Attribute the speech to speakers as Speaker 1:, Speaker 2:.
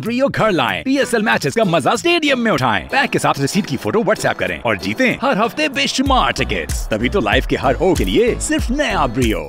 Speaker 1: आप रियो घर लाएँ। पीएसएल मैचेस का मज़ा स्टेडियम में उठाएँ। पैक के साथ रिसीट की फ़ोटो व्हाट्सएप करें और जीते। हर हफ़्ते बेशुमार टिकट तभी तो लाइफ के हर ओ के लिए सिर्फ़ नया ब्रियो